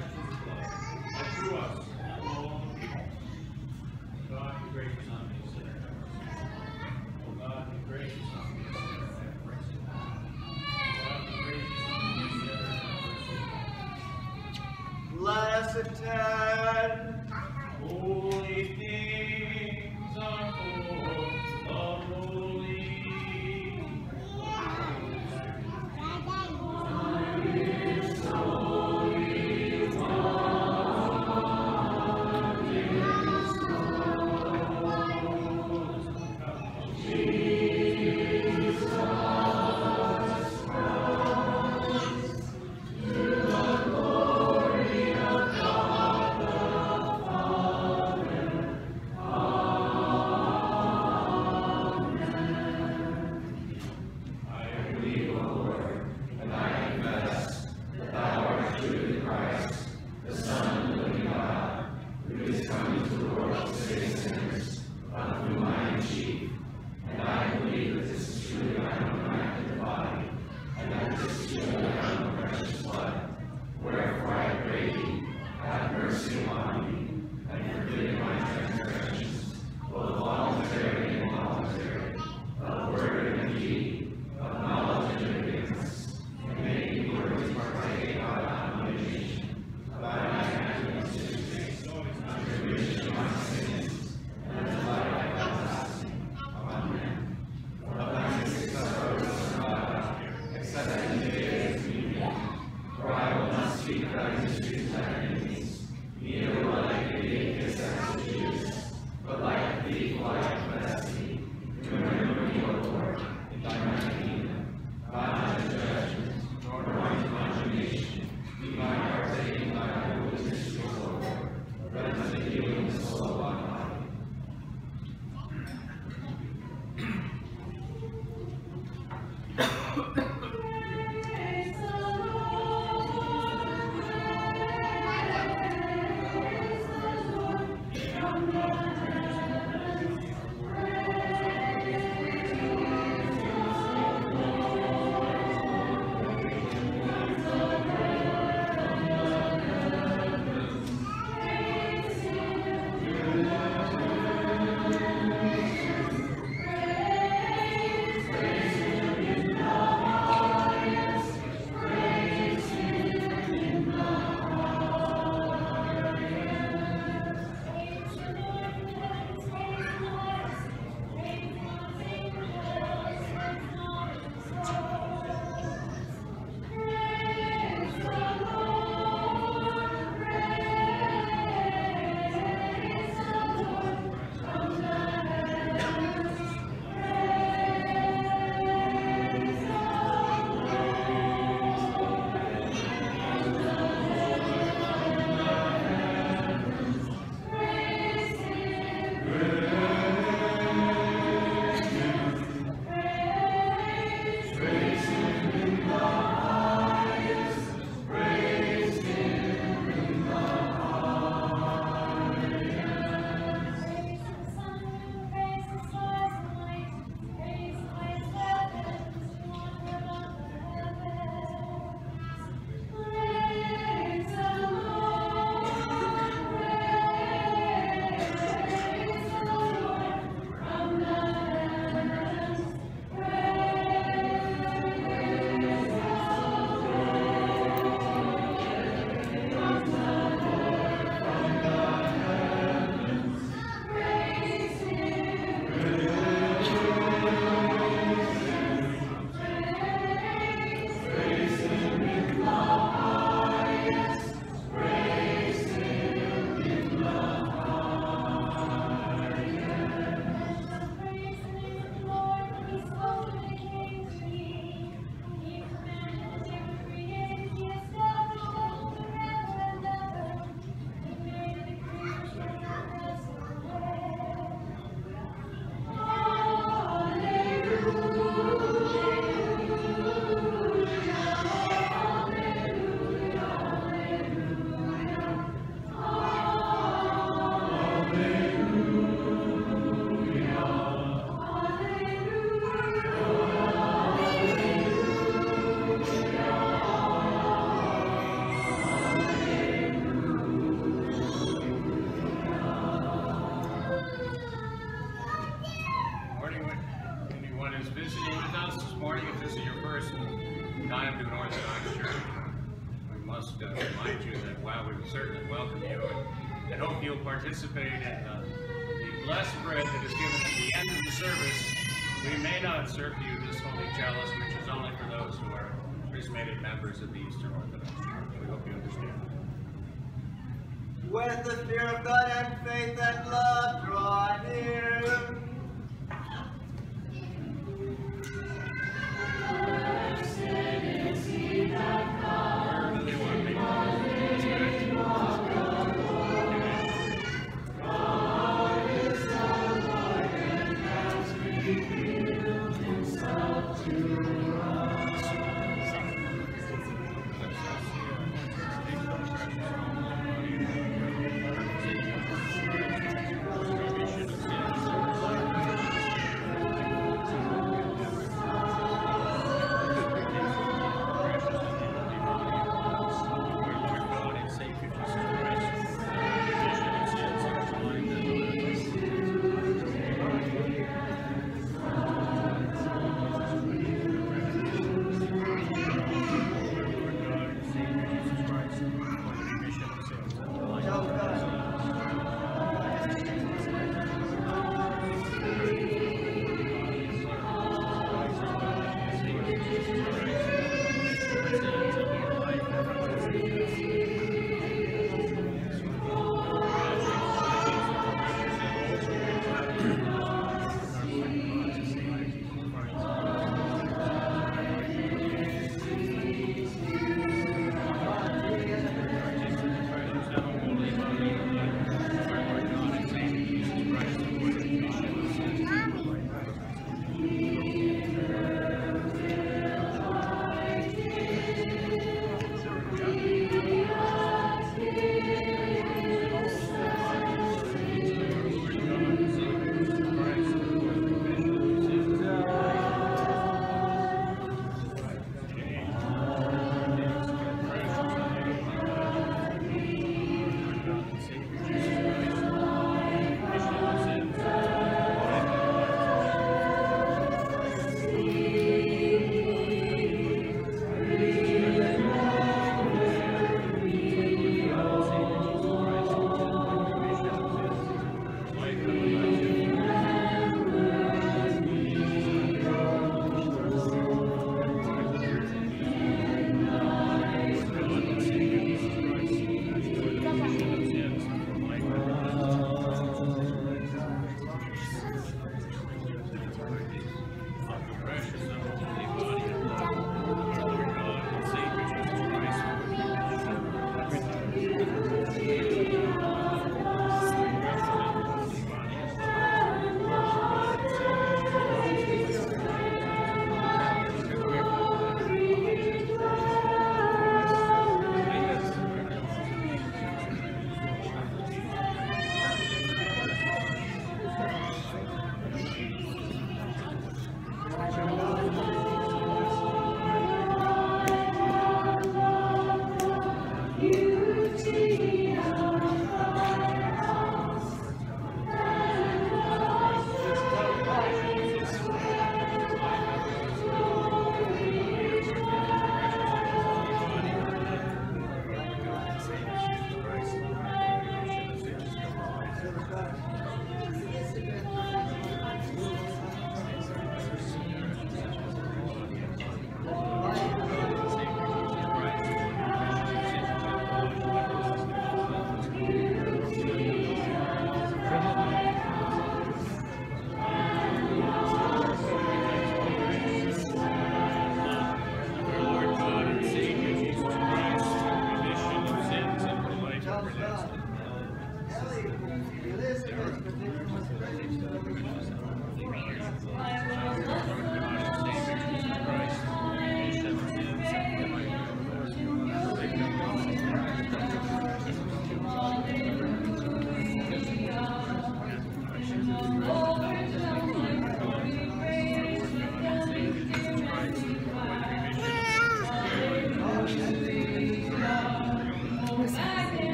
precious blood that us and all the people. God, God. Have mercy God. Have mercy Let us attend.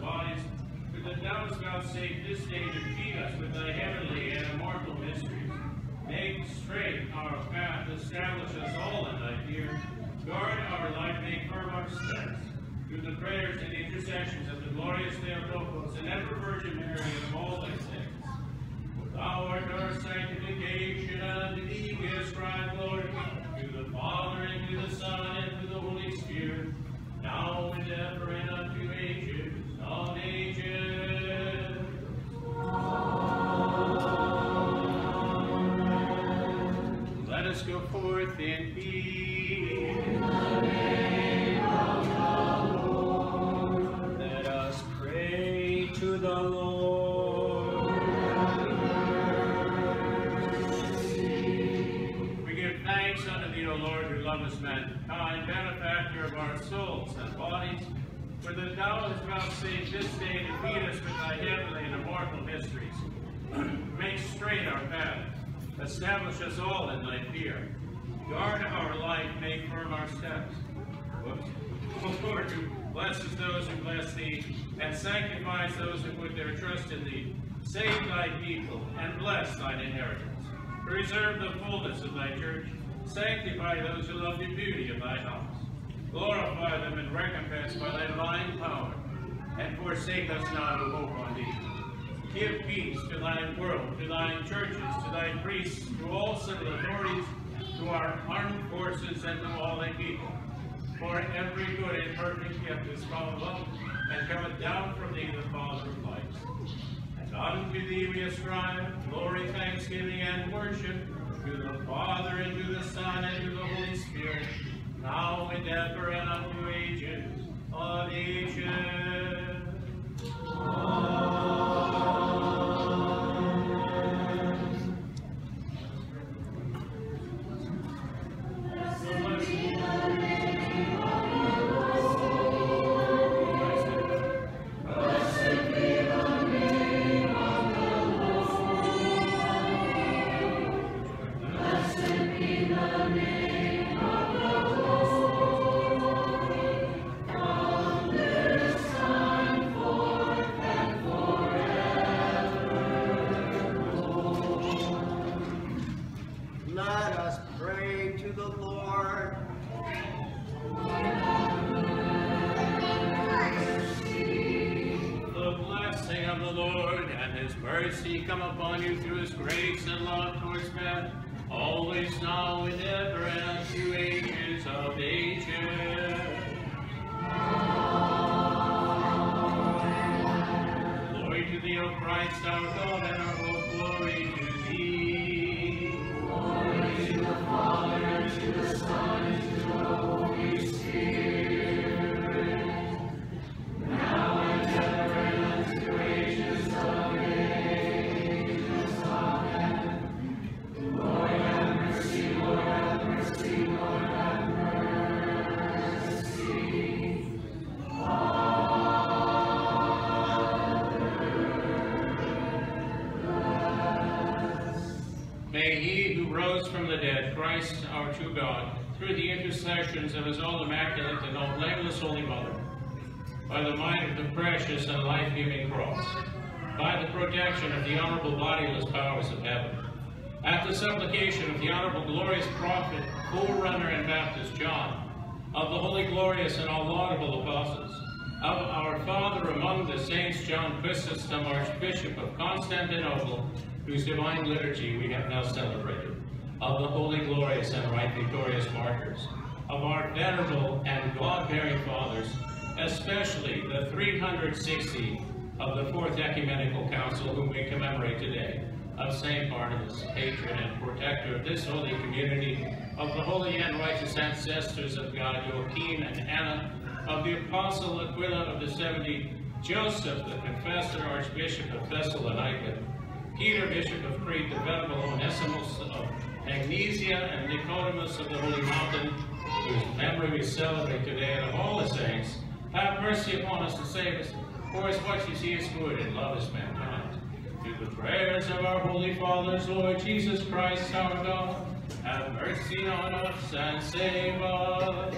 Bodies, for that thou hast vouchsafed this day to feed us with thy heavenly and immortal mysteries. Make straight our path, establish us all in thy fear, guard our life, make firm our steps. Through the prayers and intercessions of the glorious Theotokos and ever Virgin Mary and all thy saints. Thou art our sanctification, and unto thee we ascribe glory, to the Father, and to the Son, and to the Holy Spirit, now and ever, and unto ages mankind, benefactor of our souls and bodies, for that thou hast vouchsafed this day to feed us with thy heavenly and immortal mysteries. Make straight our path, establish us all in thy fear. Guard our life, make firm our steps. O [laughs] oh, Lord, who blesses those who bless thee, and sanctifies those who put their trust in thee, save thy people, and bless thine inheritance. Preserve the fullness of thy church. Sanctify those who love the beauty of thy house. Glorify them and recompense by thy divine power. And forsake us not who hope on thee. Give peace to thine world, to thine churches, to thy priests, to all civil authorities, to our armed forces, and to all thy people. For every good and perfect gift is from above, and cometh down from thee, the Father of lights. And unto thee we ascribe glory, thanksgiving, and worship, to the Father, and to the Son, and to the Holy Spirit, now and ever, and unto ages of ages. Let precious and life-giving cross, by the protection of the honorable bodiless powers of heaven, at the supplication of the honorable glorious prophet, forerunner and Baptist John, of the holy glorious and all laudable apostles, of our Father among the saints John Chrysostom, Archbishop of Constantinople, whose divine liturgy we have now celebrated, of the holy glorious and right victorious martyrs, of our venerable and God-bearing fathers, especially the 360 of the Fourth Ecumenical Council whom we commemorate today, of St. Barnabas, patron and protector of this holy community, of the holy and righteous ancestors of God, Joachim and Anna, of the Apostle Aquila of the Seventy, Joseph, the confessor, Archbishop of Thessalonica, Peter, Bishop of Crete, the venerable Onesimus of Magnesia, and Nicodemus of the Holy Mountain, whose memory we celebrate today, and of all the saints, have mercy upon us and save us, for as much as he is good and loves mankind. Through the prayers of our holy fathers, Lord Jesus Christ our God, have mercy on us and save us.